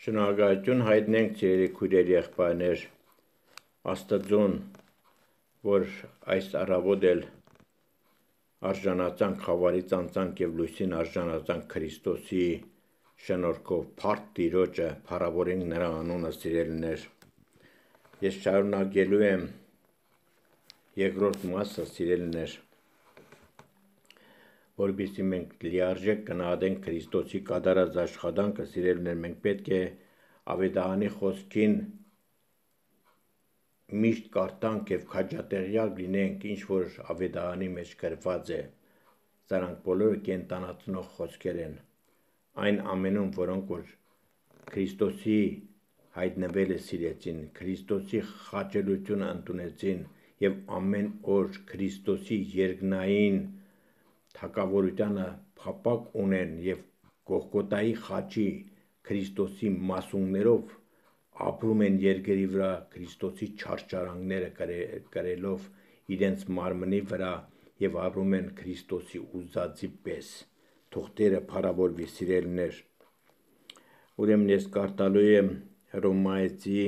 Շնորհակալություն հայտնենք ծերերի քույրերի եղբայրներ Աստծուն, որ այս առավոտ էլ արժանացանք խավարի ծանծանք եւ լույսին արժանացանք Քրիստոսի շնորհքով փառք Տիրոջը փառավորենք նրա անունը սիրելիներ ես շարունակելու եմ երկրորդ մասը սիրելիներ որբիսի մենք լիարժեք կնահատենք Քրիստոսի կատարած աշխատանքը, սիրելիներ, մենք պետք է Ավետարանի խոսքին միշտ կարդանք եւ քաջատեղյակ լինենք, ինչ որ Ավետարանի մեջ գրված է։ Սրանք բոլորը կենտանացնող խոսքեր են։ Այն ամենում, որոնք որ Քրիստոսի հայտնվել է սիրեցին, Քրիստոսի խաչելությունը ընդունեցին եւ ամեն օր Քրիստոսի երկնային թակավորությանը փապակ ունեն եւ Գողգոթայի խաչի Քրիստոսի մասուններով ապրում են երկրի վրա Քրիստոսի չարչարանքները կրելով իրենց մարմնի վրա եւ ապրում են Քրիստոսի ուզածի պես թող Տերը փառավորվի սիրելներ ուրեմն ես կարդալու եմ Հռոմայեցի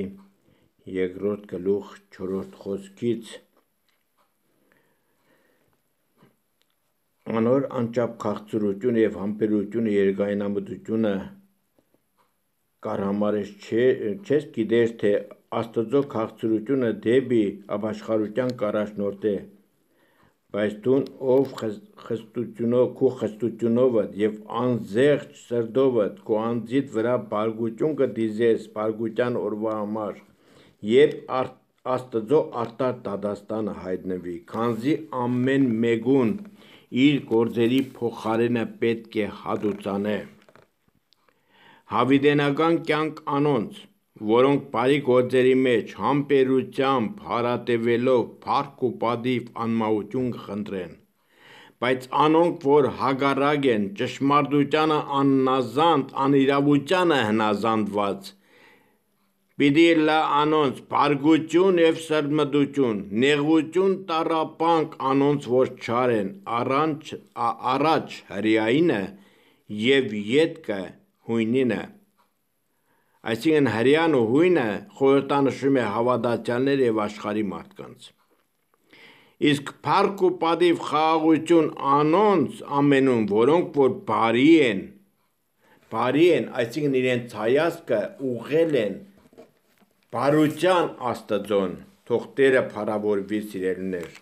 երկրորդ գլուխ 4-րդ խոսքից անոր անչափ քաղցրությունը եւ համբերությունը երկայնամտությունը կարհամարես չես գիտես թե Աստծո քաղցրությունը դեպի ապաշխարության կարաշնորդ է բայց դու ով խստությունով քո խստությունով եւ անզեղջ սրդովդ քո անձիդ վրա բարգություն կդիզես բարգության օրվա համար եւ Աստծո արտար դադաստանը հայտնվի քանզի ամեն մեկուն իր գործերի փոխարենը պետք է հադուցանե։ Հավիդենական կյանք անոնց, որոնք բարի գործերի մեջ համբերությամբ հարատևելով փառք ու падիվ անմահություն խնդրեն։ Բայց անոնք, որ հագարակ են ճշմարտությանը աննազանդ, անիրավությանը հնազանդված, Պիտի լա անոնց բարգություն և սրմդություն, նեղություն տառապանք անոնց, որ չար են, առաջ հրեայինը և ետքը հույնինը: Այսինքն հրեան ու հույնը խորհրդանշում է հավատացյալները և աշխարհի մարդկանց: Իսկ փառք ու պատիվ, խաղաղություն անոնց ամենում, որոնք որ բարի են, այսինքն իրենց հայացքը ուղղել են բարության Աստծոն, թող Տերը փառավորվի սիրելիներ։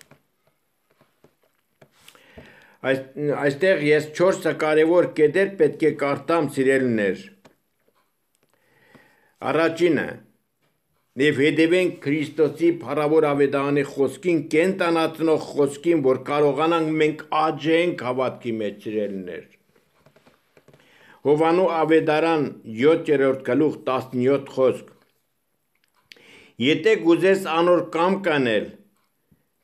Այս այստեղ ես 4 կարևոր կետեր պետք է կարդամ սիրելիներ։ Առաջինը. Եվ հետևենք Քրիստոսի փառավոր ավետարանի խոսքին, կենտանացնող խոսքին, որ կարողանանք մենք աճենք հավատքի մեջ սիրելիներ։ Հովանու ավետարան 7-րդ գլուխ 17 խոսք Եթե գուզես անոր կամ կանել,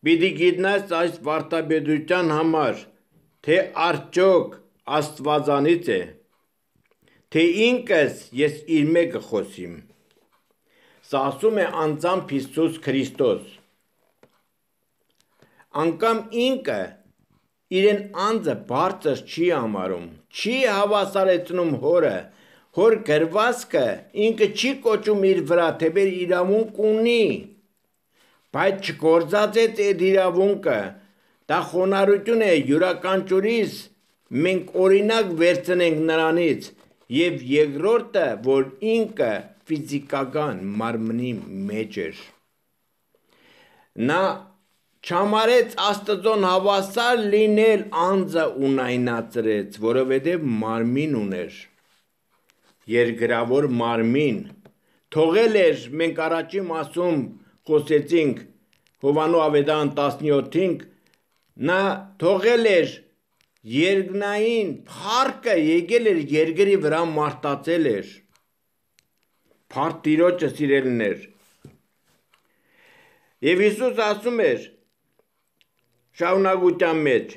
պիտի գիտնաս այս վարտաբեդության համար, թե արդյոք աստվածանից է, թե ինքս ես իր մեկը խոսիմ։ Սա ասում է անձամբ Հիսուս Քրիստոս։ Անկամ ինքը իրեն անձը բարձր չի ամարում, չի հավասարեցնում հորը, հոր գրվածքը ինքը չի կոչում իր վրա, թեպեր իրավունք ունի, բայց չկործած է այդ իրավունքը, դա խոնարհություն է յուրաքանչյուրիս մենք օրինակ վերցնենք նրանից եւ երկրորդը, որ ինքը ֆիզիկական մարմնի մեջ էր։ Նա չամարեց Աստծոն հավասար լինել անձը ունայնացրեց, որովհետև մարմին ուներ երկրավոր մարմին թողել էր մենք առաջի մասում խոսեցինք Հովանու ավետան 17-ին նա թողել էր երկնային փառքը եկել էր երկրի վրա մարտածել էր փառք Տիրոջը սիրելիներ Եվ Հիսուս ասում էր շաունակության մեջ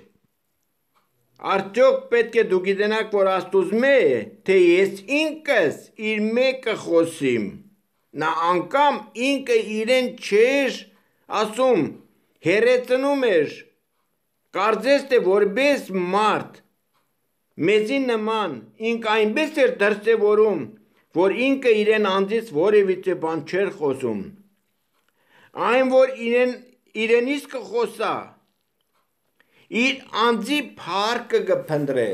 Արդյոք պետք է դու գիտենաք, որ Աստուծո է, թե ես ինքս իր մեկը խոսիմ։ Նա անգամ ինքը իրեն չէր ասում, հերեցնում էր։ Կարծես թե որպես մարդ մեզի նման ինք այնպես էր դրսևորում, որ ինքը իրեն անձից որևիցե բան չէր խոսում։ Այն որ իրեն իրենից կխոսա, իր անձի փառքը կփնտրե։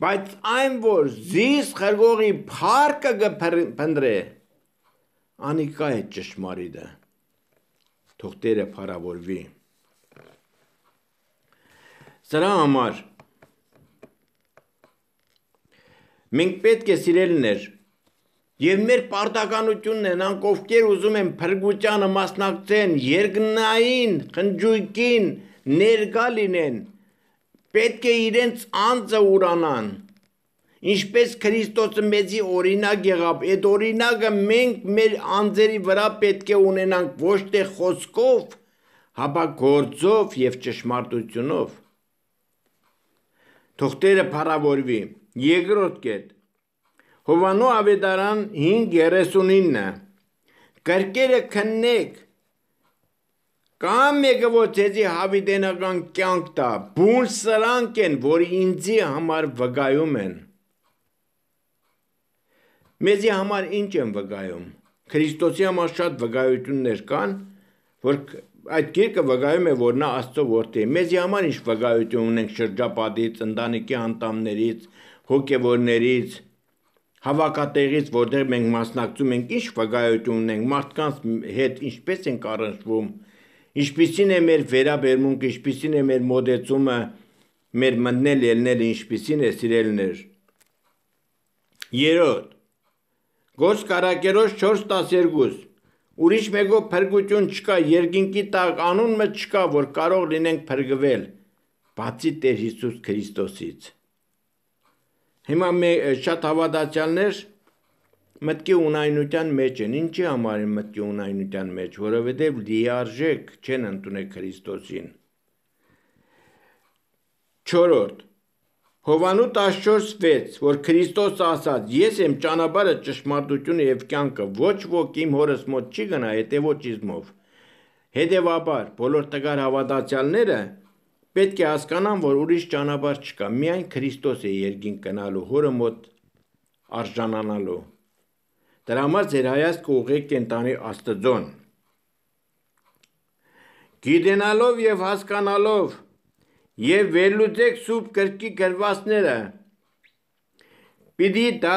Բայց այն որ զիս խրգողի փառքը կփնտրե, անիկա է ճշմարիտը։ Թող Տերը փառավորվի։ Սրա համար Մենք պետք է սիրելներ Եվ մեր պարտականությունն են անք ովքեր ուզում են փրկությանը մասնակցեն, երկնային խնջույքին ներկա լինեն, պետք է իրենց անձը ուրանան։ Ինչպես Քրիստոսը մեզի օրինակ եղավ, այդ օրինակը մենք մեր անձերի վրա պետք է ունենանք ոչ թե խոսքով, հապա գործով եւ ճշմարտությունով։ Թող Տերը փառավորվի։ Երկրորդ կետ Հովանու ավետարան 5:39 Կրկերը քննեք Կամ մեկը որ ձեզի հավիտենական կյանք տա, բուն սրանք են, որ ինձի համար վկայում են։ Մեզի համար ինչ են վկայում։ Քրիստոսի համար շատ վկայություններ կան, որ այդ գիրքը վկայում է, որ նա Աստծո որդի է։ Մեզի համար ինչ վկայություն ունենք շրջապատից, ընտանիքի անդամներից, հոգևորներից, հավաքատեղից, որտեղ մենք մասնակցում ենք, ինչ վկայություն ունենք, մարդկանց հետ ինչպես ենք առնչվում, ինչպիսին է մեր վերաբերմունքը, ինչպիսին է մեր մոդեցումը, մեր մտնել ելնելը ինչպիսին է սիրելներ։ Երորդ Գործ կարակերոս 4:12 Ուրիշ մեկով փրկություն չկա, երկինքի տակ անուն մը չկա, որ կարող լինենք փրկվել, բացի Տեր Հիսուս Քրիստոսից։ Հիմա շատ հավատացյալներ մտքի ունայնության մեջ են։ Ինչի համար են մտքի ունայնության մեջ, որովհետև լիարժեք չեն ընդունել Քրիստոսին։ 4. Հովանու 14:6, որ Քրիստոս ասաց. Ես եմ ճանապարհը, ճշմարտությունը եւ կյանքը, ոչ ոք իմ հորս մոտ չի գնա եթե ոչ իզմով։ Հետևաբար, բոլոր տգար հավատացյալները Պետք է հասկանան, որ ուրիշ ճանապարհ չկա, միայն Քրիստոս է երկին կնալու, հորը մոտ արժանանալու։ Դրա համար ձեր հայացքը ուղղեք կենտանի Աստծոն։ Գիտենալով եւ հասկանալով եւ վերլուծեք սուրբ կրկի գրվածները։ Պիտի դա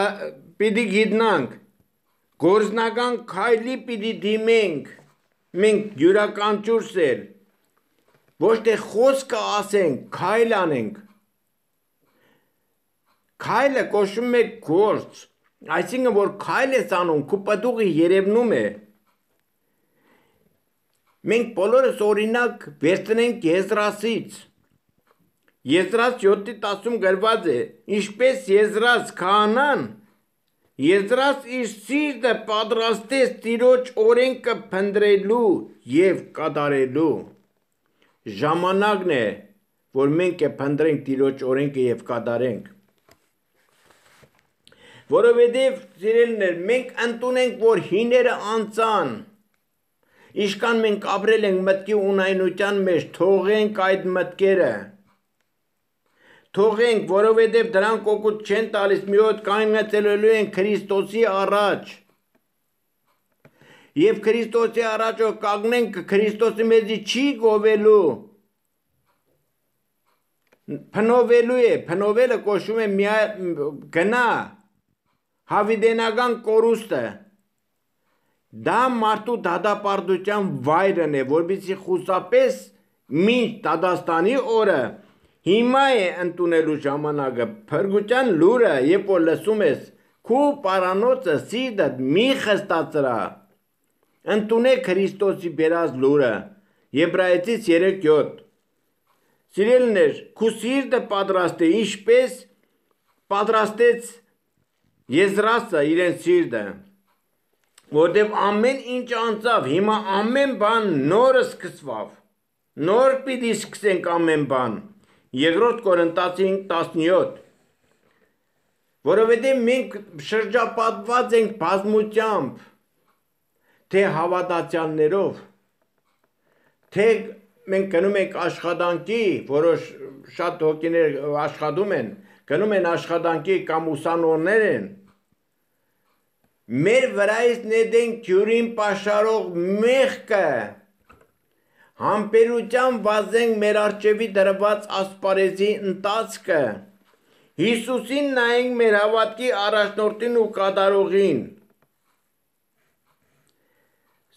պիտի գիտնանք գործնական քայլի պիտի դիմենք մենք յուրականչուրսել Ոչ թե խոսքը ասենք, քայլ անենք։ Քայլը կոչվում է գործ, այսինքն որ քայլ ես անում, քու պատուղի երևնում է։ Մենք բոլորս օրինակ վերցնենք Եզրասից։ Եզրաս 7:10 գրված է. Ինչպես Եզրաս քահանան Եզրաս իր սիրտը պատրաստեց Տիրոջ օրենքը փնտրելու եւ կատարելու ժամանակն է, որ մենք է փնտրենք Տիրոջ օրենքը եւ կատարենք։ Որովհետեւ սիրելիներ, մենք ընդունենք, որ հիները անցան։ Իշքան մենք ապրել ենք մտքի ունայնության մեջ, թողենք այդ մտքերը։ Թողենք, որովհետև դրանք օգուտ չեն տալիս, մի հոտ կայնացելու են Քրիստոսի առաջ եւ Քրիստոսի առաջով կանգնենք Քրիստոսը մեզի չի գովելու փնովելու է փնովելը կոչվում է միա գնա հավիդենական կորուստը դա մարդու դադապարտության վայրն է որբիցի խուսապես մինչ Դադաստանի օրը հիմա է ընդունելու ժամանակը փրկության լուրը երբ որ լսում ես քու պարանոցը սիրտդ մի խստացրա Ընտունեք Քրիստոսի բերած լուրը։ Եբրայեցից 3:7։ Սիրելիներ, քու սիրտը պատրաստ է, ինչպես պատրաստեց Եզրասը իրեն սիրտը, որտեվ ամեն ինչ անցավ, հիմա ամեն բան նորը սկսվավ։ Նոր պիտի սկսենք ամեն բան։ Երկրորդ Կորինթացին 17 Որովհետև մենք շրջապատված ենք բազմությամբ թե հավատացյալներով, թե մենք գնում ենք աշխատանքի, որոշ շատ հոգիներ աշխատում են, գնում են աշխատանքի կամ ուսանողներ են, մեր վրայից նեդեն ջուրին պաշարող մեղքը համբերության վազենք մեր արջևի դրված ասպարեզի ընտածքը Հիսուսին նայենք մեր հավատքի առաջնորդին ու կատարողին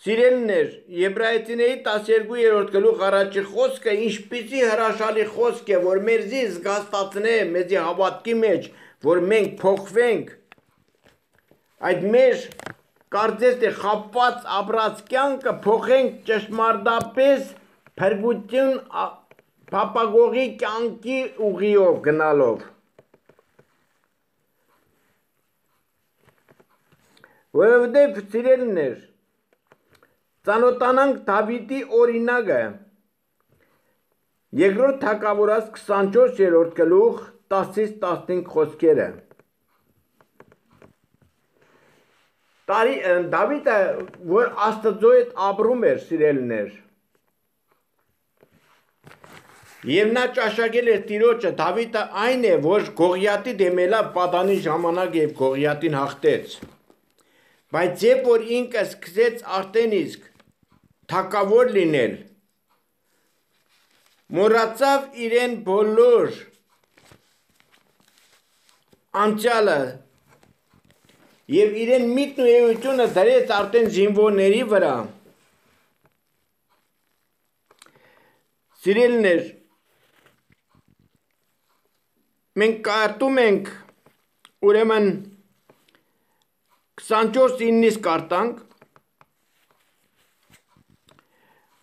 Սիրելիներ, Եբրայեցիների 12-րդ գլուխ առաջի խոսքը ինչպիսի հրաշալի խոսք է, որ մերզի զգաստացնե մեզի հավատքի մեջ, որ մենք փոխվենք այդ մեր կարծես թե խապված ապրած կյանքը փոխենք ճշմարտապես փրկություն փապագողի կյանքի ուղիով գնալով որովհետև սիրելիներ Ծանոթանանք Դավիթի օրինակը։ Երկրորդ թակավորած 24-րդ գլուխ 10-ից 15 խոսքերը։ Տարի Դավիթը, որ Աստծո հետ ապրում էր սիրելիներ, Եվ նա ճաշակել էր Տիրոջը, Դավիթը այն է, որ Գողիաթի դեմելա պատանի ժամանակ եւ Գողիաթին հաղթեց։ Բայց երբ որ ինքը սկսեց արդեն իսկ թակավոր լինել։ Մոռացավ իրեն բոլոր անցյալը եւ իրեն միտն ու էությունը դրեց արդեն զինվորների վրա։ Սիրելներ, մենք կարդում ենք ուրեմն 24-9-ից կարտանք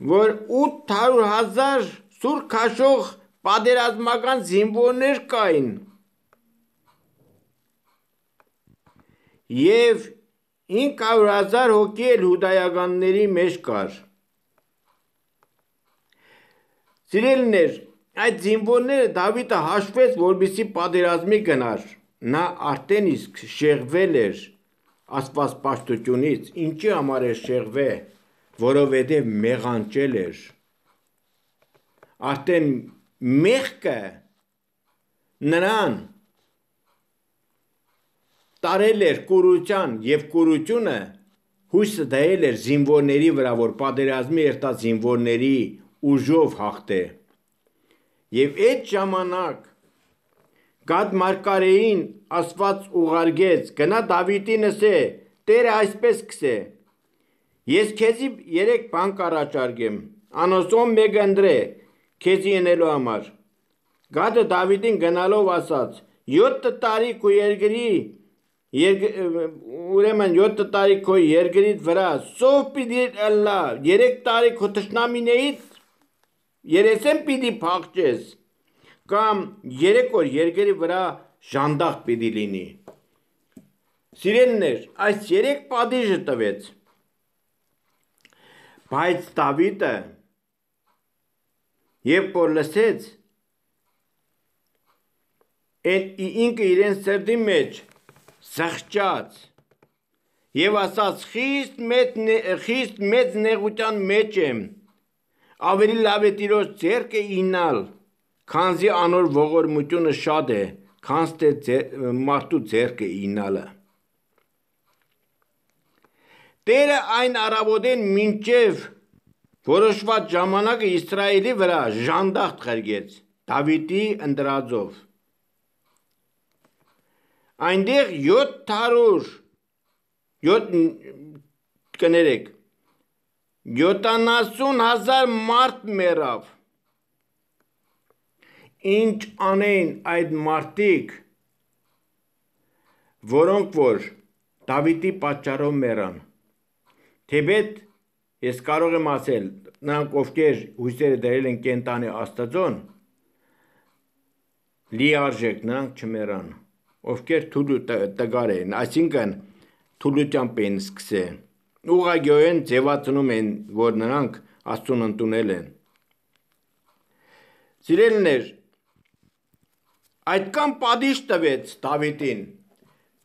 որ 800.000 սուր քաշող պատերազմական զինվորներ կային եւ 500.000 հոգի էլ հուդայականների մեջ կար Սիրելիներ, այդ զինվորները Դավիթը հաշվեց, որբիսի պատերազմի գնար։ Նա արդեն իսկ շեղվել էր Աստված պաշտությունից, ինչի համար է շեղվել որովհետև մեղանճել էր։ Արդեն մեղքը նրան տարել էր կուրության եւ կուրությունը հույսը դայել էր զինվորների վրա, որ պատերազմի երտա զինվորների ուժով հաղթե։ Եվ այդ ժամանակ Գադ մարկարեին ասված ուղարկեց, գնա Դավիթին ասե, Տերը այսպես կսե, Ես քեզի երեք բան կառաջարկեմ։ Անոսոն մեկ ընդրե քեզի ենելու համար։ Գադը Դավիթին գնալով ասաց. 7 տարի քո երկրի ուրեմն 7 տարի քո երկրից վրա սով պիտի ըլլա 3 տարի քո տշնամիներից երեսեն պիտի փախչես կամ 3 օր երկրի վրա ժանդախ պիտի լինի Սիրելիներ, այս 3 պատիժը տվեց Բայց Դավիթը երբ որ լսեց այդ ինքը իրեն սրտի մեջ սղճաց եւ ասաց խիստ մեծ խիստ մեծ նեղության մեջ եմ ավելի լավ է տիրոջ ձերքը ինալ քանզի անոր ողորմությունը շատ է քանց թե մարդու ձերքը ինալը Տերը այն առավոտեն մինչև որոշված ժամանակը Իսրայելի վրա ժանդախտ խրգեց Դավիթի ընդրածով։ Այնտեղ 700 7 կներեք 70000 մարդ մեռավ։ Ինչ անեն այդ մարդիկ, որոնք որ Դավիթի պատճառով մեռան։ Թեպետ ես կարող եմ ասել, նրանք ովքեր հույսերը դրել են կենտանի Աստծոն, լիարժեք նրանք չմեռան, ովքեր թուլու տգար են, այսինքն թուլությամբ են սկսել։ Ուղղագույն ձևացնում են, որ նրանք Աստծուն ընդունել են։ Սիրելիներ, այդքան պատիժ տվեց Դավիթին,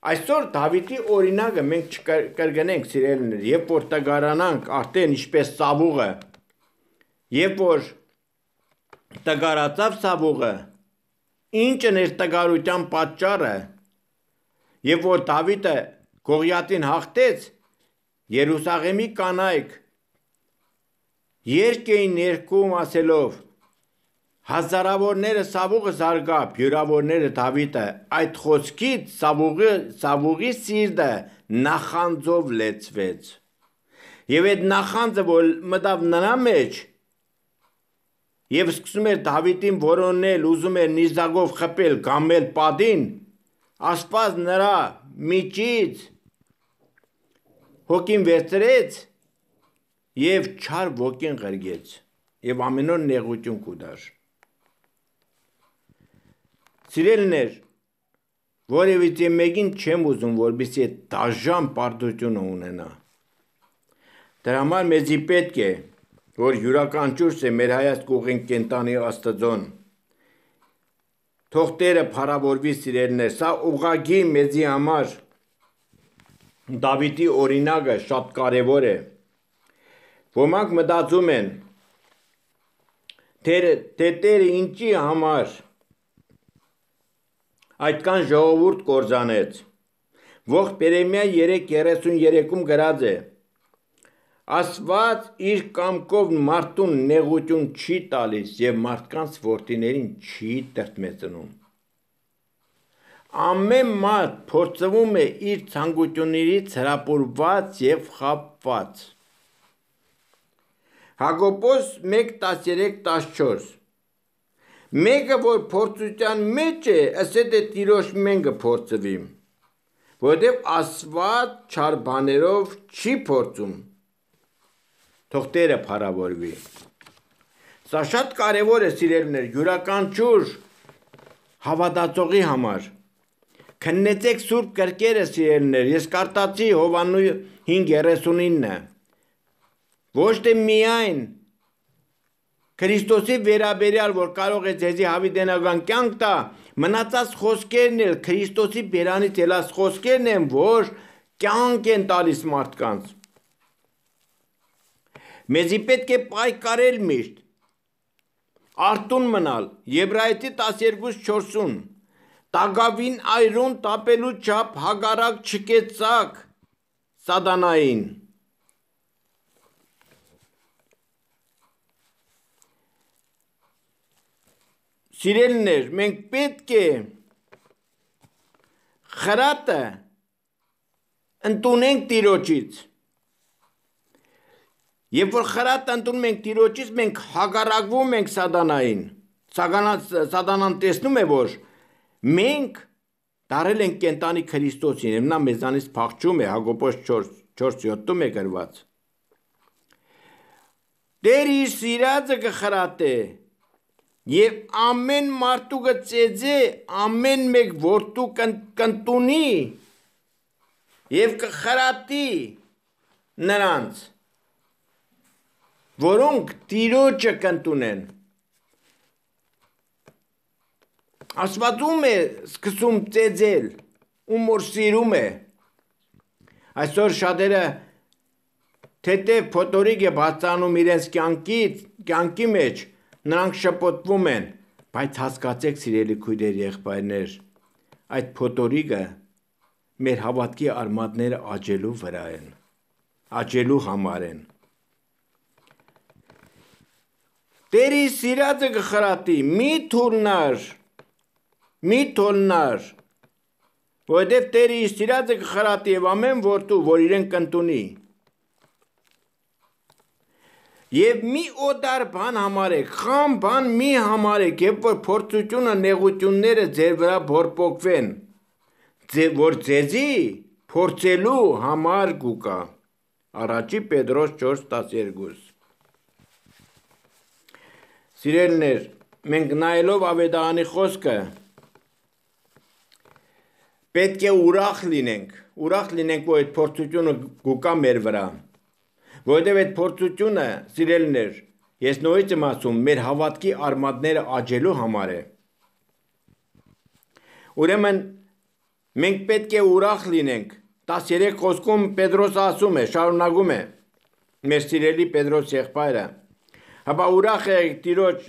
Այսօր Դավիթի օրինակը մենք չկրկնենք սիրելիներ, երբ որ տգարանանք արդեն ինչպես Սավուղը, երբ որ տգարացավ Սավուղը, ինչն էր տգարության պատճառը, երբ որ Դավիթը Գողիաթին հաղթեց, Երուսաղեմի կանայք երկ էին ներքում ասելով Հազարավորները Սավուղը զարգա, հյուրավորները Դավիթը, այդ խոսքից Սավուղի, Սավուղի սիրտը նախանձով լեցվեց։ Եվ այդ նախանձը, որ մտավ նրա մեջ, եւ սկսում էր Դավիթին որոնել, ուզում էր նիզակով խփել, գամել падին, ասպազ նրա միջից հոգին վերցրեց եւ չար ոգին ղրգեց եւ ամենոն նեղություն կուտար։ Սիրելներ որևիցե մեկին չեմ ուզում որբիսի այդ դաժան պարտությունը ունենա Դրա համար մեզի պետք է որ յուրաքանչյուրս է մեր հայացք ուղին կենտանի Աստծոն Թող Տերը փառավորվի սիրելներ սա ուղագի մեզի համար Դավիթի օրինակը շատ կարևոր է։ Ոմանք մտածում են, թե Տերը ինչի համար Այդքան ժողովուրդ կորզանեց։ Ողջ Պերեմիա 3:33-ում գրած է. Աստված իր կամքով մարդուն նեղություն չի տալիս եւ մարդկանց ворթիներին չի տրտմեցնում։ Ամեն մարդ փորձվում է իր ցանկություններից հրապուրված եւ խապված։ Հակոբոս 1:13-14 Մեկը որ փորձության մեջ է, ասել է Տիրոջ մենքը փորձվի, որովհետև Աստված չար բաներով չի փորձում։ Թող Տերը փառավորվի։ Սա շատ կարևոր է սիրելիներ, յուրաքանչյուր հավատացողի համար Քննեցեք Սուրբ կրկերը սիրելիներ, ես կարտացի Հովաննու 5:39-ը։ Ոչ թե միայն Քրիստոսի վերաբերյալ, որ կարող է ձեզի հավիտենական կյանք տա, մնացած խոսքերն էլ Քրիստոսի բերանից ելած խոսքերն են, որ կյանք են տալիս մարդկանց։ Մեզի պետք է պայքարել միշտ։ Արտուն մնալ։ Եբրայեցի 12:4-ում Տագավին այրուն տապելու չափ հագարակ չկեցակ սատանային։ Սիրելներ, մենք պետք է խրատը ընտունենք տիրոջից։ Երբ որ խրատը ընդունում ենք տիրոջից, մենք հագարակվում ենք սատանային։ Սատանան տեսնում է, որ Մենք դարել ենք կենտանի Քրիստոսին, եւ նա մեզանից փախչում է Հակոբոս 4:7-ում է գրված։ Տեր իր սիրածը կխրատե եւ ամեն մարդու կծեծե ամեն մեկ որդու կընտունի եւ կխրատի նրանց որոնք տիրոջը կընտունեն Աստվածում է սկսում ծեծել, ում որ սիրում է։ Այսօր շատերը թեթև փոթորիկ է բացանում իրենց կյանքի մեջ, նրանք շփոթվում են, բայց հասկացեք սիրելի քույրեր եղբայրներ, այդ փոթորիկը մեր հավատքի արմատները աճելու վրա են, աճելու համար են։ Տերի սիրածը կխրատի, մի թուրնար մի թոլնար, որովհետև Տերը իր սիրածը կխրատի եւ ամեն որդու, որ իրեն կընտունի։ Եվ մի օդար բան համարեք, խամ բան մի համարեք, երբ որ փորձությունը, նեղությունները ձեր վրա բորփոքվեն, որ ձեզի փորձելու համար գուկա։ Առաջի Պետրոս 4:12 Սիրելներ, մենք նայելով ավետարանի խոսքը Պետք է ուրախ լինենք, ուրախ լինենք, որ այդ փորձությունը գուկա մեր վրա։ Որովհետև այդ փորձությունը, սիրելիներ, ես նորից եմ ասում, մեր հավատքի արմատները աճելու համար է։ Ուրեմն մենք պետք է ուրախ լինենք։ 13 խոսքում Պետրոս ասում է, շարունակում է. Մեր սիրելի Պետրոս եղբայրը։ Հապա ուրախ եք Տիրոջ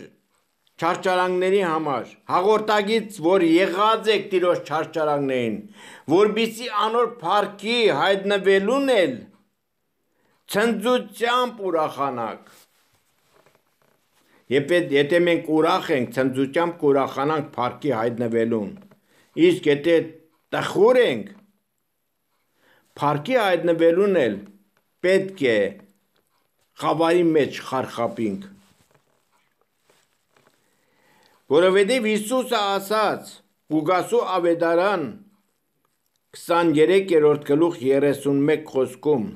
չարչարանքների համար, հաղորդագից, որ եղած եք տիրոջ չարչարանքներին, որբիսի անոր փառքի հայտնվելուն էլ ցնծությամբ ուրախանակ։ Եթե մենք ուրախ ենք, ցնծությամբ կուրախանանք փառքի հայտնվելուն։ Իսկ եթե տխուր ենք, փառքի հայտնվելուն էլ պետք է խավարի մեջ խարխապինք։ Որովհետև Հիսուսը ասաց Ուգասու ավետարան 23-րդ գլուխ 31 խոսքում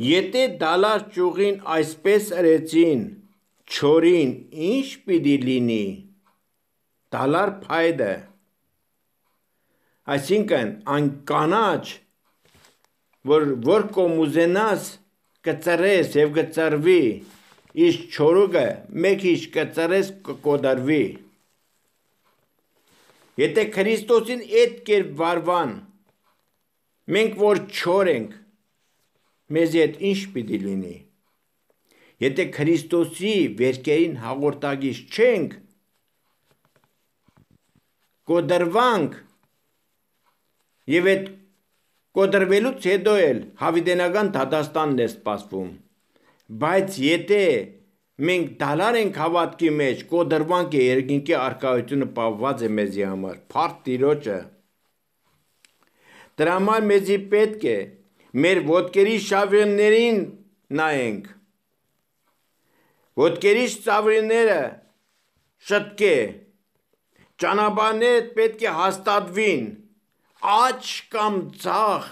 Եթե դալար ճյուղին այսպես ըրեցին, չորին ինչ պիտի լինի, դալար փայդը, այսինքն այն կանաչ, որ որ կոմուզենաս կծրես եւ կծրվի, իսկ չորուգը մեկ ինչ կծրես կկոդարվի։ Եթե Քրիստոսին այդ կերպ վարվան, մենք որ չոր ենք, մեզ այդ ինչ պիտի լինի։ Եթե Քրիստոսի վերքերին հաղորդագից չենք, կոդրվանք եւ այդ կոդրվելուց հետո էլ հավիտենական դատաստանն է սպասվում։ Բայց եթե մենք դալար ենք հավատքի մեջ, կոդրվանք է երկինքի արկայությունը պավված է մեզի համար, փարտ տիրոջը։ Դրա համար մեզի պետք է մեր ոտքերի շավիներին նայենք։ Ոտքերի շավիները շտկե, ճանապարհները պետք է հաստատվին, աչ կամ ցախ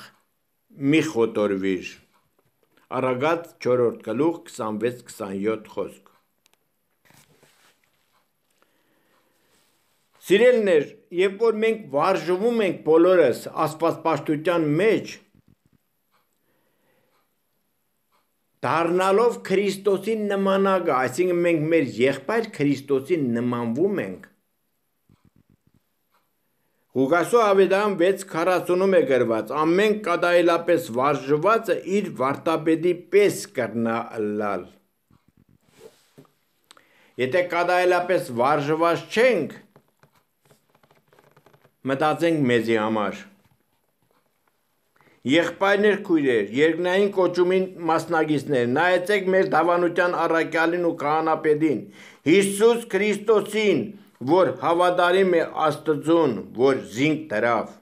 մի խոտորվիր։ Արագած 4-րդ գլուխ 26-27 խոսք։ Սիրելներ, երբ որ մենք վարժվում ենք բոլորս աստվածպաշտության մեջ, դառնալով Քրիստոսին նմանագա, այսինքն մենք մեր եղբայր Քրիստոսին նմանվում ենք, Ղուկասու ավետարան 6:40-ում է գրված. ամեն կադայլապես վարժվածը իր վարտաբեդի պես կրնա լալ։ Եթե կադայլապես վարժված չենք, մտածենք մեզի համար։ Եղբայրներ քույրեր, երկնային կոչումին մասնագիցներ, նայեցեք մեր դավանության առաքյալին ու քահանապետին, Հիսուս Քրիստոսին, որ հավատարիմ է Աստծուն, որ զինք դրավ։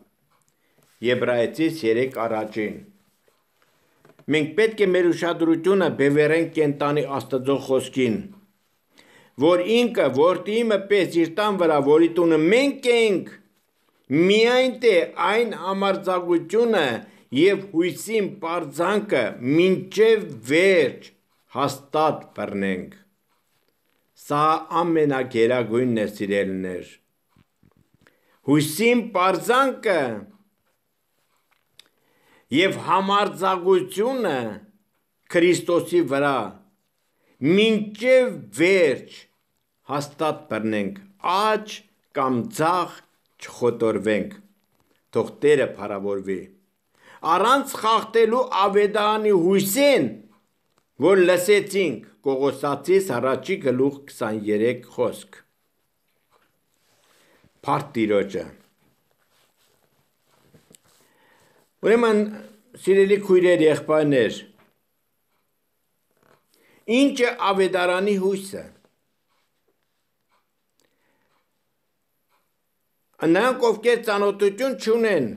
Եբրայեցիս 3 առաջին։ Մենք պետք է մեր ուշադրությունը բևեռենք կենտանի Աստծո խոսքին, որ ինքը որտիմը պես իր տան վրա, որի տունը մենք ենք, միայն թե այն համարձակությունը եւ հույսին པարզանքը մինչև վերջ հաստատ բռնենք Սա ամենագերագույնն է սիրելիներ։ Հույսին པարզանքը եւ համարձակությունը Քրիստոսի վրա մինչև վերջ հաստատ բռնենք աճ կամ ցախ չխոտորվենք թող Տերը փառավորվի առանց խախտելու ավետարանի հույսին որ լսեցինք Կողոսացիս առաջի գլուխ 23 խոսք։ Փարտ տիրոջը։ Ուրեմն սիրելի քույրեր եղբայրներ, ինչ է ավետարանի հույսը։ Նրանք ովքեր ծանոթություն չունեն,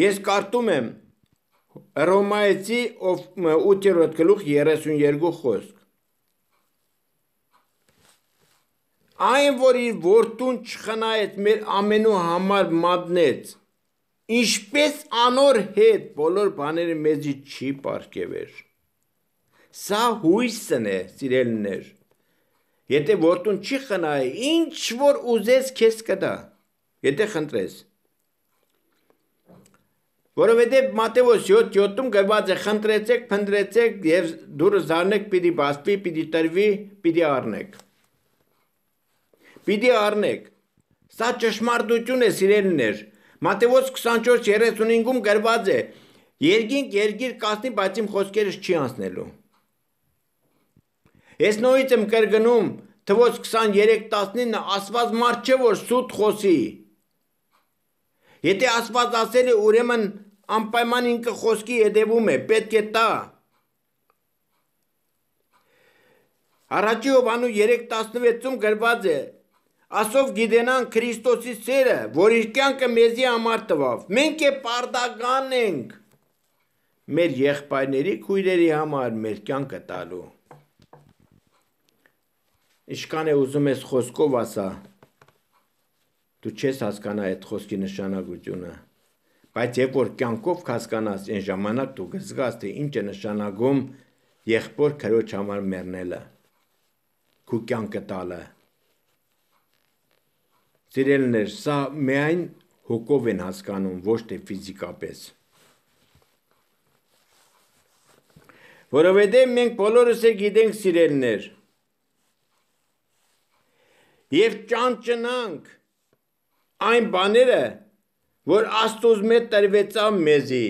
ես կարդում եմ Հռոմայեցի 8-րդ գլուխ 32 խոսք։ Այն, որ իր որդուն չխնայեց մեր ամենու համար մատնեց, ինչպես անոր հետ բոլոր բաները մեզի չի պարգևեր։ Սա հույսն է, սիրելիներ։ Եթե որդուն չի խնայ, ինչ որ ուզես քեզ կտա։ Եթե խնդրես, Որովհետև Մատթեոս 7:7-ում գրված է. «Խնդրեցեք, փնտրեցեք եւ դուրը զարնեք, պիտի բացվի, պիտի տրվի, պիտի առնեք»։ Պիտի առնեք։ Սա ճշմարտություն է, սիրելիներ։ Մատթեոս 24:35-ում գրված է. Երկինք երկիր կասնի, բայց իմ խոսքերս չի անցնելու։ Ես նույնից եմ կրկնում, թվոց 23:19 ասված մարդ չէ որ սուտ խոսի։ Եթե ասված ասել է, ուրեմն անպայման ինքը խոսքի հետևում է, պետք է տա։ Առաջի Հովանու 3:16-ում գրված է. Ասով գիտենան Քրիստոսի սերը, որ իր կյանքը մեզի համար տվավ։ Մենք է պարտական ենք մեր եղբայրների քույրերի համար մեր կյանքը տալու։ Իշքան է ուզում ես խոսքով ասա, դու չես հասկանա այդ խոսքի նշանակությունը։ Բայց երբ որ կյանքով հասկանաս, այն ժամանակ դու կզգաս, թե ինչ է նշանակում եղբոր քրոջ համար մեռնելը։ Քու կյանքը տալը։ Սիրելներ, սա միայն հոգով են հասկանում, ոչ թե ֆիզիկապես։ Որովհետև մենք բոլորս է գիտենք սիրելներ, եւ ճանճնանք այն բաները, որ Աստուծո մեծ տրվեցավ մեզի։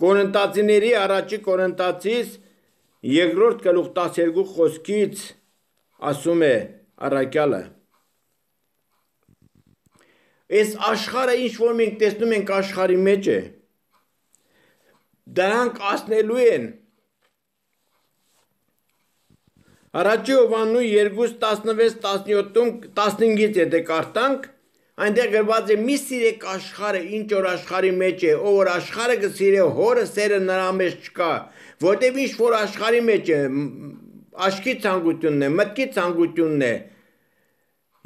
Կորինթացիների առաջի Կորինթացիս երկրորդ գլուխ 12 խոսքից ասում է առաքյալը. Այս աշխարհը ինչ որ մենք տեսնում ենք աշխարհի մեջ է դրանք ասնելու են Առաջի Հովաննու 2:16-17-ում 15-ից եթե կարդանք այնտեղ գրված է մի սիրեք աշխարհը ինչ որ աշխարհի մեջ է ով որ աշխարհը կսիրե հորը սերը նրա մեջ չկա որտեվ ինչ որ աշխարհի մեջ է աշկի ցանկությունն է մտքի ցանկությունն է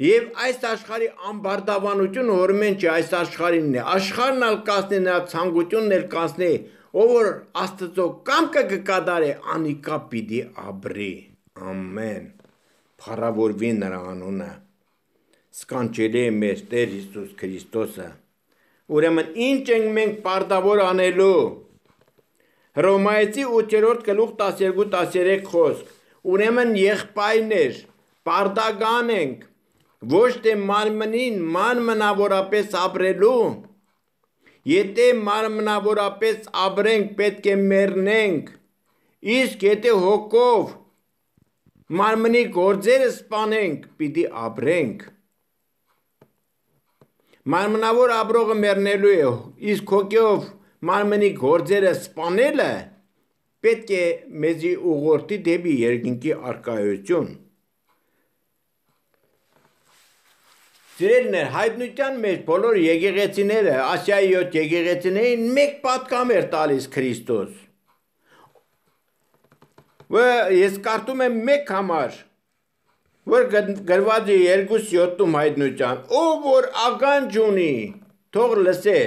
Եվ այս աշխարհի ամբարտավանությունը հորմեն չէ այս աշխարհինն է։ Աշխարհն ալ կասնի նրա ցանկությունն էլ կասնի, ով որ Աստծո կամքը կկատարե անիկա պիտի ապրի։ Ամեն։ Փառավորվի նրա անունը։ Սկանչելի է մեր Տեր Հիսուս Քրիստոսը։ Ուրեմն ինչ ենք մենք պարտավոր անելու։ Հռոմայեցի 8-րդ գլուխ 12-13 խոսք։ Ուրեմն եղբայրներ, պարտական ենք ոչ թե մարմնին մանմնավորապես ապրելու, եթե մարմնավորապես ապրենք պետք է մեռնենք, իսկ եթե հոգով մարմնի գործերը սպանենք, պիտի ապրենք։ Մարմնավոր ապրողը մեռնելու է, իսկ հոգով մարմնի գործերը սպանելը պետք է մեզի ուղղորդի դեպի երկինքի արկայություն։ Սիրելիներ, հայտնության մեջ բոլոր եկեղեցիները, Ասիայի 7 եկեղեցիներին մեկ պատկամ էր տալիս Քրիստոս։ Որ ես կարդում եմ մեկ համար, որ գրված է 2:7-ում հայտնության, ով որ ականջ ունի, թող լսե։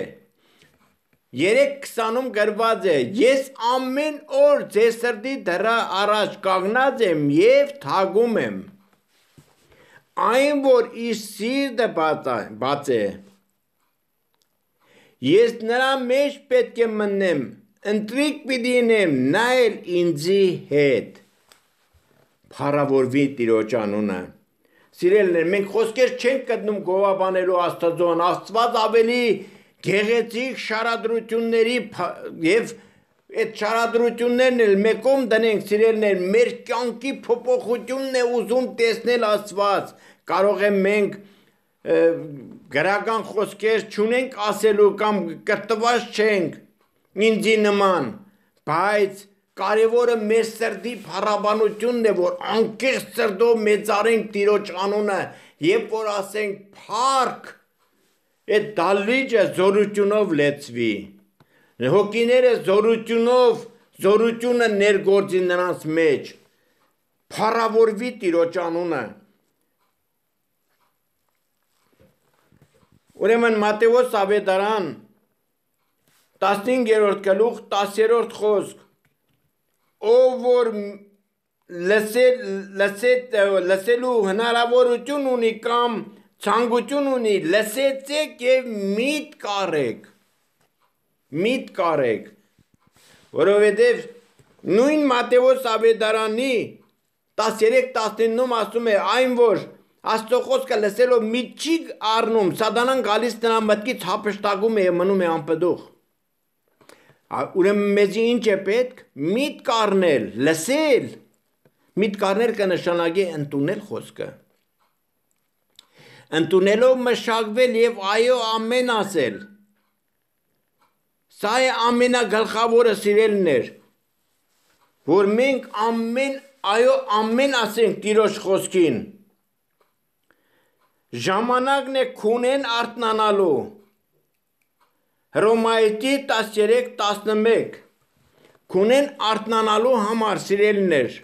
3:20-ում գրված է. Ես ամեն օր ձեր սրտի դրա առաջ կանգնած եմ եւ թագում եմ այն որ իր սիրտը բաց է ես նրա մեջ պետք է մտնեմ ընտրիկ պիտի ինեմ նա էլ ինձի հետ փառավորվի տիրոջ անունը սիրելներ մենք խոսքեր չենք գտնում գովաբանելու աստծոն աստված ավելի գեղեցիկ շարադրությունների եւ այդ շարադրություններն էլ մեկում դնենք սիրելներ մեր կյանքի փոփոխությունն է ուզում տեսնել աստված կարող եմ մենք գրական խոսքեր չունենք ասելու կամ կրտված չենք ինձի նման, բայց կարևորը մեր սրդի փառաբանությունն է, որ անկեղծ սրդով մեծարենք Տիրոջ անունը, երբ որ ասենք փառք, այդ դալիճը զորությունով լեցվի։ Հոգիները զորությունով, զորությունը ներգործի նրանց մեջ։ Փառավորվի Տիրոջ անունը։ Ուրեմն Մատթեոս ավետարան 15-րդ գլուխ 10-րդ խոսք ով որ լսել լսել լսելու հնարավորություն ունի կամ ցանկություն ունի լսեցեք եւ միտ կարեք միտ կարեք որովհետեւ նույն Մատթեոս ավետարանի 13-19-ում ասում է այն որ Աստծո խոսքը լսելով մի չի առնում, սատանան գալիս նրա մտքից հապշտակում է մնում է անպդուխ։ Ուրեմն մեզի ինչ է պետք՝ միտ կառնել, լսել։ Միտկարներ կնշանակի ընդունել խոսքը։ Ընդունելով մշակվել եւ այո ամեն ասել։ Սա է ամենագլխավորը սիրելներ, որ մենք ամեն այո ամեն ասենք Տիրոջ խոսքին։ Ժամանակն է քունեն արտնանալու Հռոմայեցի 13:11 Քունեն արտնանալու համար սիրելիներ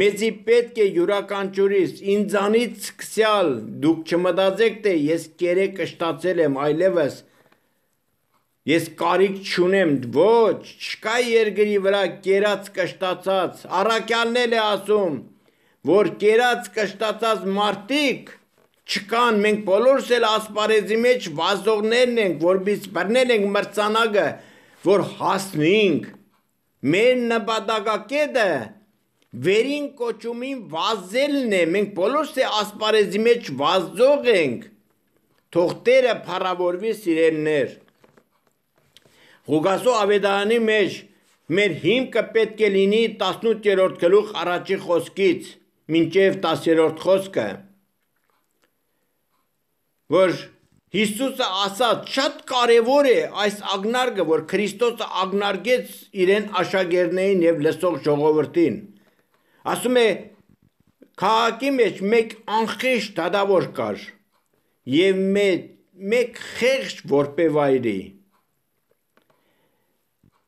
Մեզի պետք է յուրաքանչյուրիս ինձանից սկսյալ դուք չմտածեք թե ես կերեք կշտացել եմ այլևս ես կարիք չունեմ ոչ չկա երկրի վրա կերած կշտացած առաքյալն է ասում որ կերած կշտացած մարդիկ չկան, մենք բոլորս էլ ասպարեզի մեջ վազողներն ենք, որբից բռնել ենք մրցանակը, որ հասնենք։ Մեր նպատակակետը վերին կոչումին վազելն է, մենք բոլորս է ասպարեզի մեջ վազող ենք։ Թող Տերը փառավորվի սիրելներ։ Ղուկասո ավետարանի մեջ մեր հիմքը պետք է լինի 18-րդ գլուխ առաջի խոսքից, մինչև 10-րդ խոսքը որ Հիսուսը ասաց շատ կարևոր է այս ագնարգը, որ Քրիստոսը ագնարգեց իրեն աշակերտներին եւ լսող ժողովրդին։ Ասում է քաղաքի մեջ մեկ անխիշտ դադավոր կար եւ մեկ մեկ խեղճ որպեվայրի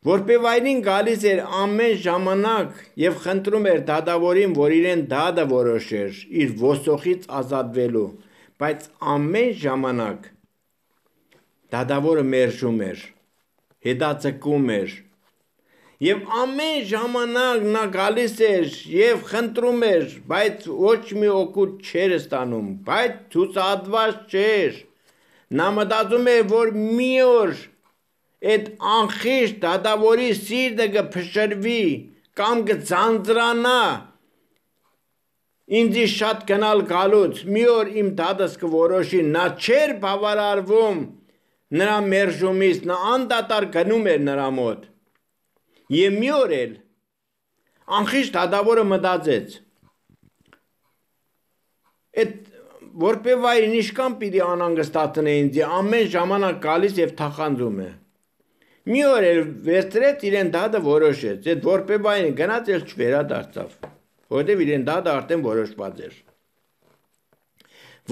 Որպեվայրին գալիս էր ամեն ժամանակ եւ խնդրում էր դադավորին, որ իրեն դադը որոշեր իր ոսոխից ազատվելու բայց ամեն ժամանակ դադավորը մերժում էր, հետացկում էր, Եվ ամեն ժամանակ նա գալիս էր եւ խնդրում էր, բայց ոչ մի օգուտ չէր ստանում, բայց ցուցադրված չէր։ Նա մտածում էր, որ մի օր այդ անխիշտ դադավորի սիրտը կփշրվի կամ կձանձրանա ինձի շատ գնալ գալուց մի օր իմ դադս կորոշի նա չեր բավարարվում նրա մերժումից նա անդատար գնում էր նրա մոտ եւ մի օր էլ անխիշտ դադավորը մտածեց. Այդ որպեվային իշքան պիտի անանգստացնե ինձ ամեն ժամանակ գալիս եւ թախանձում է մի օր էլ վերցրեց իրեն դադը որոշեց. Այդ որպեվային գնաց էլ չվերադարձավ որովհետև իրեն դադը արդեն որոշված էր։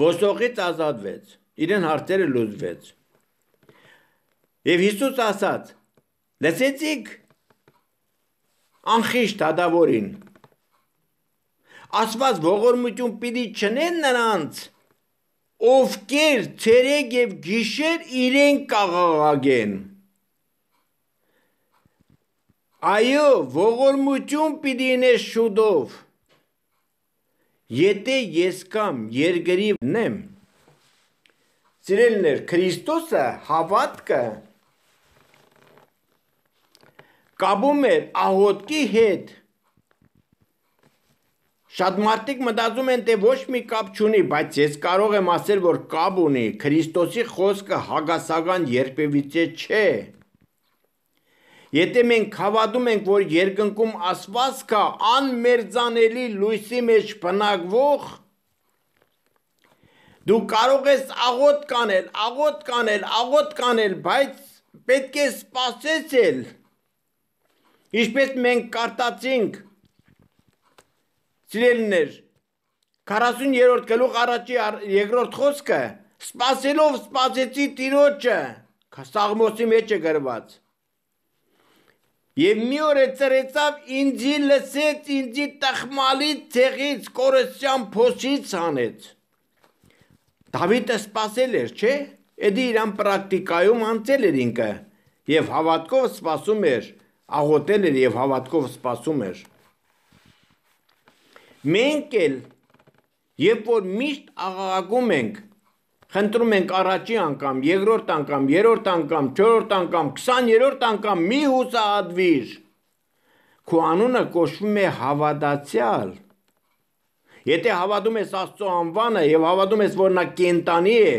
Ոսողից ազատվեց, իրեն հարցերը լուծվեց։ Եվ Հիսուս ասաց. լսեցիք անխիշտ հադավորին։ Ասված ողորմություն պիտի չնեն նրանց, ովքեր ցերեկ եւ գիշեր իրեն կաղաղագեն։ Այո, ողորմություն պիտի նես շուտով։ Եթե ես կամ երկրի նեմ, Սիրելներ, Քրիստոսը հավատքը կապում էր աղոտքի հետ։ Շատ մարդիկ մտածում են, թե ոչ մի կապ չունի, բայց ես կարող եմ ասել, որ կապ ունի։ Քրիստոսի խոսքը հագասական երբևիցե չէ։ Եթե մենք հավատում ենք, որ երկնքում Աստված կա, անմերձանելի լույսի մեջ բնակվող, դու կարող ես աղոտ կանել, աղոտ կանել, աղոտ կանել, բայց պետք է սпасեցել։ Ինչպես մենք կարտացինք Սիրելիներ 40-րդ գլուխ առաջի երկրորդ խոսքը սпасելով սпасեցի Տիրոջը Սաղմոսի մեջ է գրված Եվ մի օր է ծրեցավ ինձի լսեց, ինձի տխմալից ցեղից կորստյան փոսից հանեց։ Դավիթը սпасել էր, չէ՞։ Էդի իրան պրակտիկայում անցել էր ինքը եւ հավատքով սпасում էր, աղոտել էր եւ հավատքով սпасում էր։ Մենք էլ երբ որ միշտ աղաղակում ենք Խնդրում ենք առաջի անգամ, երկրորդ անգամ, երրորդ անգամ, չորրորդ անգամ, 20-րդ անգամ մի հուսահատվիր։ Քո անունը կոչվում է հավատացյալ։ Եթե հավատում ես Աստծո անվանը եւ հավատում ես, որ նա կենտանի է,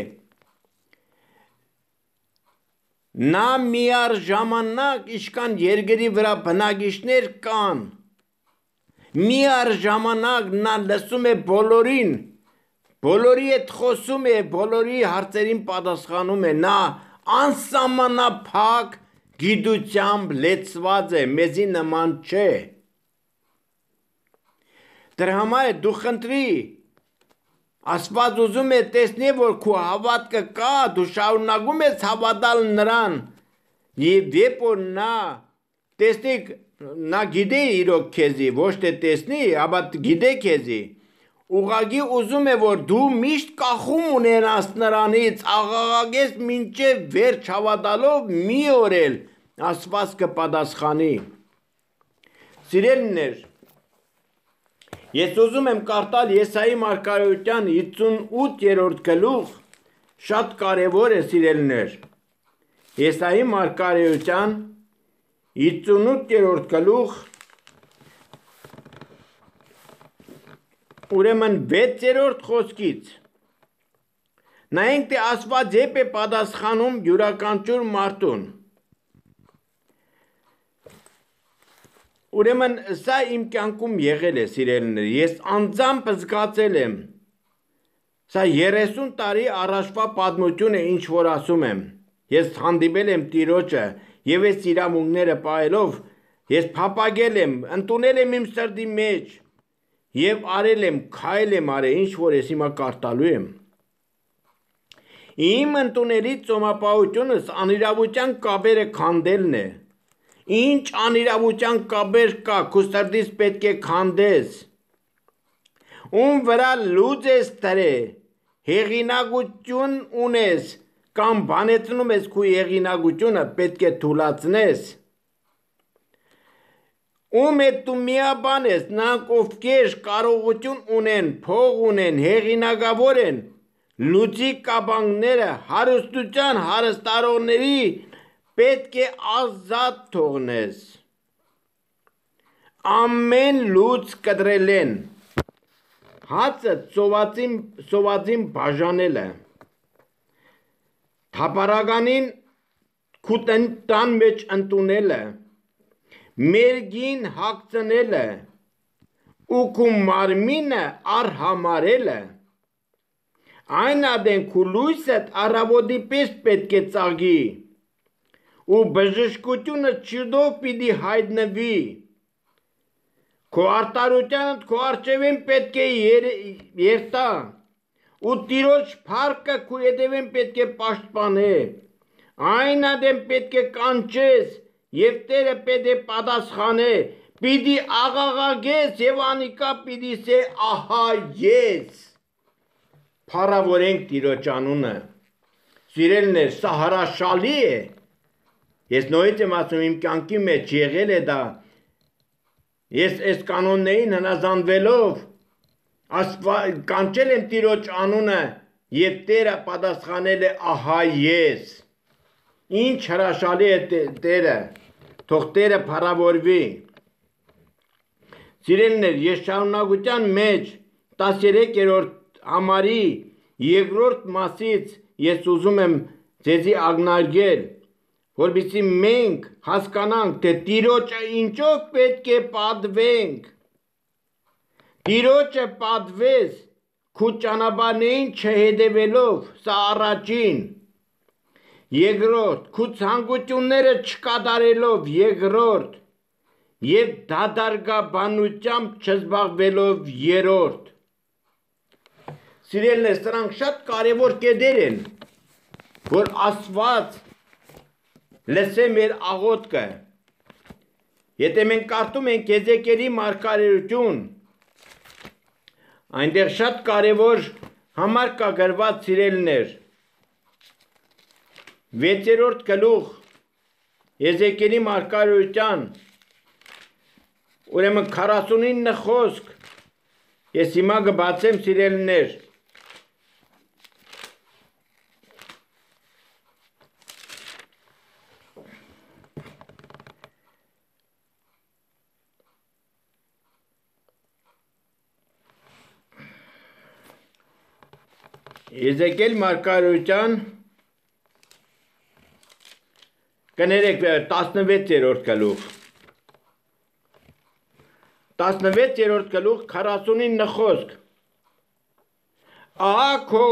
նա միար ժամանակ իշքան երկրի վրա բնակիչներ կան։ Միար ժամանակ նա լսում է բոլորին, բոլորի հետ խոսում է, բոլորի հարցերին պատասխանում է, նա անսահմանափակ գիտությամբ լեցված է, մեզի նման չէ։ Դրա համար դու խնդրի Աստված ուզում է տեսնի, որ քո հավատքը կա, դու շարունակում ես հավատալ նրան։ Եվ երբ որ նա տեսնի նա գիտե իրոք քեզի, ոչ թե տեսնի, ապա գիտե քեզի։ Ուղագի ուզում է որ դու միշտ կախում ունենաս նրանից, աղաղակես մինչև վերջ հավատալով մի օրել Աստված կպատասխանի։ Սիրելիներ, Ես ուզում եմ կարդալ Եսայի մարգարեության 58-րդ գլուխ, շատ կարևոր է սիրելներ։ Եսայի մարգարեության 58-րդ գլուխ ուրեմն 6-րդ խոսքից նայենք թե Աստված երբ է պատասխանում յուրաքանչյուր մարդուն։ Ուրեմն սա իմ կյանքում եղել է սիրելիներ, ես անձամբ զգացել եմ։ Սա 30 տարի առաջվա պատմություն է, ինչ որ ասում եմ։ Ես հանդիպել եմ Տիրոջը եւ այս իրավունքները ողելով ես փապագել եմ, ընտունել եմ իմ սրտի մեջ եւ արել եմ, քայլ եմ արել, ինչ որ ես հիմա կարտալու եմ։ Իմ ընտուների ծոմապահությունս անիրավության կապերը քանդելն է։ Ինչ անիրավության կապեր կա, քո սրտից պետք է քանդես։ Ում վրա լուծ ես տրե, հեղինակություն ունես, կամ բանեցնում ես քո եղինակությունը, պետք է թուլացնես։ Ում է դու միաբան ես, նրանք ովքեր կարողություն ունեն, փող ունեն, հեղինակավոր են, լուծի կաբանները հարստության հարստարողների պետք է ազատ թողնես։ Ամեն լուծ կտրել են։ Հացը սովածին սովածին բաժանել է թապարականին քուտեն տան մեջ ընտունելը, մերգին հակցնելը, ու քու մարմինը արհամարելը, այն ադեն քու լույսդ առավոտի պես պետք է ծաղի, ու բժշկությունը չդով պիտի հայտնվի, քո արտարությանդ քո արջևին պետք է երտա, ու տիրոջ փառքը քու հետևեն պետք է պաշտպանե։ Այն ադեմ պետք է կանչես եւ Տերը պետք է պատասխանե։ Պիտի աղաղագես եւ անիկա պիտի սե ահա ես։ Փառավորենք Տիրոջ անունը։ Սիրելներ, սա հրաշալի է։ Ես նույնիսկ եմ ասում իմ կյանքի մեջ եղել է դա։ Ես այս կանոններին հնազանդվելով Աստված կանչել եմ Տիրոջ անունը եւ Տերը պատասխանել է ահա ես։ Ինչ հրաշալի է Տերը։ Թող Տերը փառավորվի։ Սիրելիներ, ես շարունակության մեջ 13-րդ համարի երկրորդ մասից ես ուզում եմ ձեզի ագնարգել, որբիսի մենք հասկանանք, թե Տիրոջը ինչով պետք է պատվենք Տիրոջը պատվես քու ճանապարհներին չհետևելով, սա առաջին։ Երկրորդ, քու ցանկությունները չկատարելով, երկրորդ, եւ դադարգաբանությամբ չզբաղվելով, երրորդ։ Սիրելիներ, սրանք շատ կարևոր կետեր են, որ Աստված լսե մեր աղոթքը։ Եթե մենք կարդում ենք Եզեկիելի մարգարեություն, Այնտեղ շատ կարևոր համար կա գրված սիրելներ։ 6-րդ գլուխ Եզեկիելի մարգարոյության ուրեմն 49 խոսք ես հիմա կբացեմ սիրելներ Եզեկել մարգարոյության կներեք 16-րդ գլուխ 16-րդ գլուխ 49 խոսք Ահա քո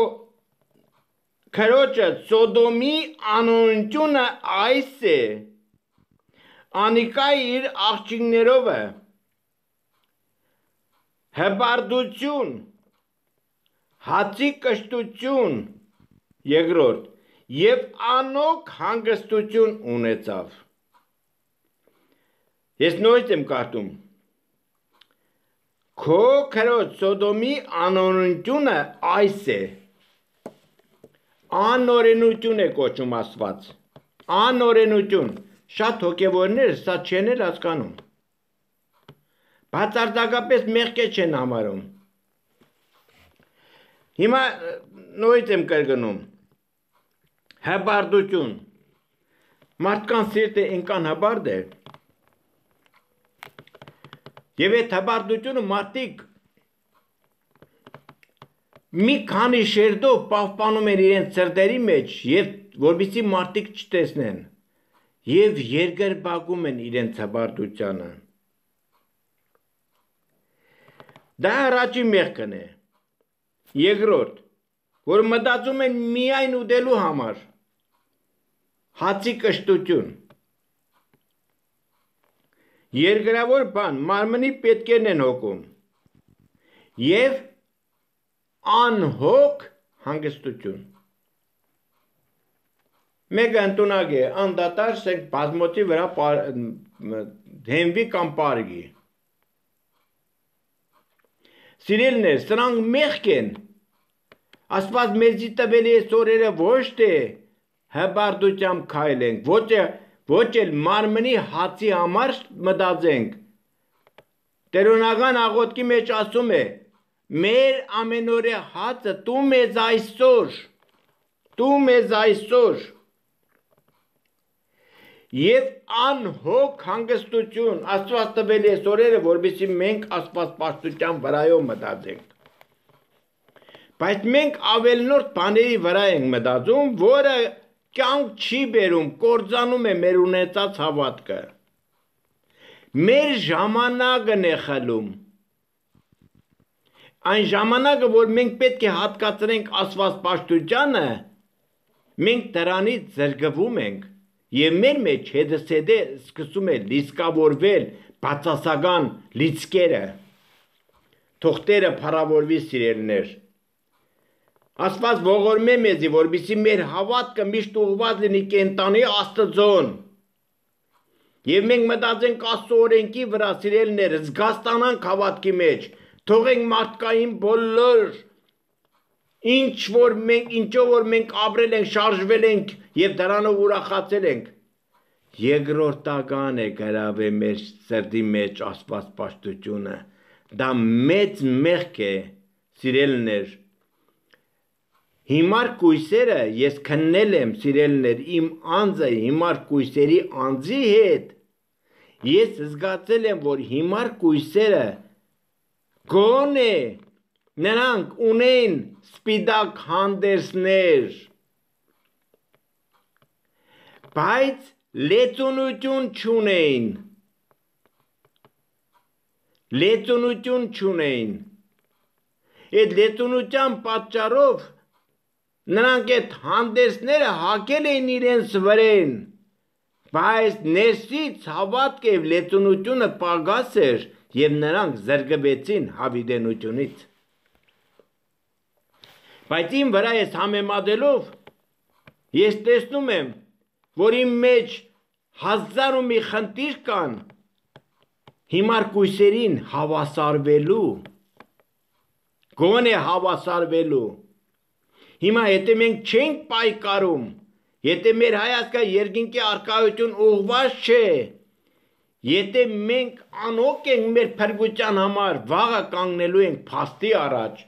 քրոջը Սոդոմի անոնջունը այս է անիկա իր աղջիկներով է հբարդություն հացի կշտություն երկրորդ եւ անոք հանգստություն ունեցավ ես նույնիսկ եմ կարդում. Քո քրոջ Սոդոմի անօրենությունը այս է. անօրենություն է կոչում Աստված. Անօրենություն Շատ հոգևորներ սա չեն էլ հասկանում։ Բացարձակապես մեղք չեն համարում։ Հիմա նույնիսկ եմ կրկնում։ Հաբարդություն։ Մարդկանց սիրտը ինքան հաբարդ է։ Եվ այդ հաբարդությունը մարդիկ մի քանի շերտով պահպանում են իրենց սրտերի մեջ եւ որբիսի մարդիկ չտեսնեն եւ երկրպագում են իրենց հբարտությանը։ Դա առաջի մեղքն է։ Երկրորդ, որ մտածում են միայն ուտելու համար։ Հացի կշտություն։ Երկրավոր բան մարմնի պետքերն են հոգում։ Եվ անհոգ հանգստություն մեկը ընտունակ է, անդատար սենք բազմոցի վրա դեմվի կամ պարգի։ Սիրելներ, սրանք մեղք են։ Աստված մեզի տվել է սորերը ոչ թե հբարդությամբ քայլենք, ոչ ոչ էլ մարմնի հացի համար մտածենք։ Տերոնական աղոտքի մեջ ասում է. մեր ամենօրյա հացը դու մեզ այսօր, դու մեզ այսօր եւ անհոգ հանգստություն Աստված տվել է սորերը, որովհետեւ մենք Աստված պաշտության վրայով մտածենք։ Բայց մենք ավելնորդ բաների վրա ենք մտածում, որը կյանք չի բերում, կործանում է մեր ունեցած հավատքը։ Մեր ժամանակն է խլում։ Այն ժամանակը, որ մենք պետք է հատկացնենք Աստված պաշտությանը, մենք դրանից զրկվում ենք Եվ մեր մեջ հետսեդե սկսում է լիսկավորվել բացասական լիցկերը։ Թողտերը փառավորվի սիրելներ։ Աստված ողորմե մեզի, որբիսի մեր հավատքը միշտ ուղված լինի կենտանի Աստծոն։ Եվ մենք մտածենք Աստծո օրենքի վրա սիրելներ, զգաստանանք հավատքի մեջ, թողենք մարդկային բոլոր ինչ որ մենք ինչով որ մենք ապրել ենք, շարժվել ենք եւ դրանով ուրախացել ենք։ Երկրորդական է գրավե մեր սրտի մեջ Աստված պաշտությունը։ Դա մեծ մեղք է, սիրելներ։ Հիմար կույսերը ես քննել եմ, սիրելներ, իմ անձը հիմար կույսերի անձի հետ։ Ես զգացել եմ, որ հիմար կույսերը գոնե Նրանք ունեն սպիտակ հանդերձներ, բայց լեցունություն չունեն։ Լեցունություն չունեն։ Այդ լեցունության պատճառով նրանք այդ հանդերձները հակել են իրենց վրեն, բայց ներսից հավատք եւ լեցունությունը պագաս էր եւ նրանք զրկվեցին հավիդենությունից։ Բայց իմ վրա ես համեմատելով ես տեսնում եմ, որ իմ մեջ հազար ու մի խնդիր կան հիմար կույսերին հավասարվելու գոնե հավասարվելու հիմա եթե մենք չենք պայքարում եթե մեր հայացքը երկինքի արկայություն ուղված չէ եթե մենք անօք ենք մեր փրկության համար վաղը կանգնելու ենք փաստի առաջ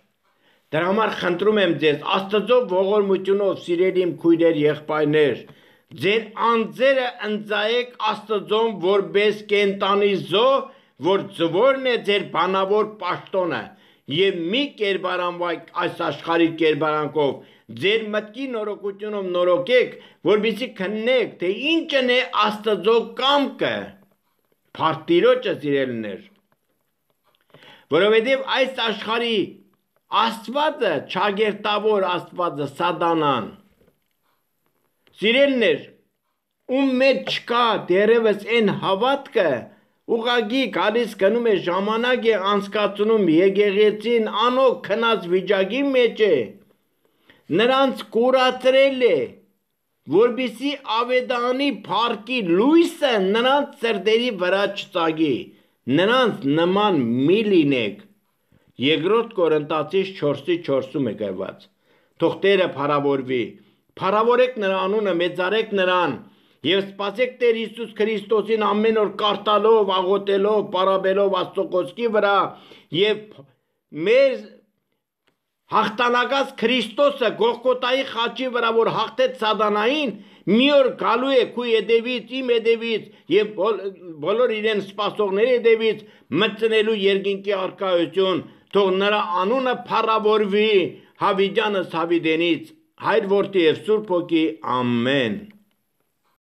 Դրա համար խնդրում եմ ձեզ Աստծո ողորմությունով սիրելի իմ քույրեր եղբայրներ ձեր անձերը ընծայեք Աստծոն որպես կենտանի զո որ ծորն է ձեր բանավոր պաշտոնը եւ մի կերբարանվայք այս աշխարհի կերբարանքով ձեր մտքի նորոգությունով նորոգեք որբիսի քննեք թե ինչն է Աստծո կամքը Փարտիրոջը սիրելներ որովհետև այս աշխարհի Աստվածը, ճագերտավոր Աստվածը Սատանան Սիրելներ, ում մեջ չկա դերևս այն հավատքը, ուղագի գալիս գնում է ժամանակ է անցկացնում եկեղեցին անոք քնած վիճակի մեջ է նրանց կուրացրել է որբիսի ավետանի փառքի լույսը նրանց սրտերի վրա չծագի նրանց նման մի լինեք երկրորդ Կորինթացիս 4-ի 4-ում է գրված թող Տերը փառավորվի փառավորեք նրա անունը մեծարեք նրան Եվ սպասեք Տեր Հիսուս Քրիստոսին ամեն օր կարտալով, աղոտելով, պարաբելով Աստծո կոսքի վրա եւ մեր հաղթանակած Քրիստոսը Գողգոթայի խաչի վրա որ հաղթեց սատանային, մի օր գալու է քու եդևից, իմ եդևից եւ բոլոր իրեն սпасողների եդևից մտցնելու երկինքի արկայություն, թող նրա անունը փառավորվի հավիդյանս հավիդենից հայր որդի եւ սուրբ ոգի ամեն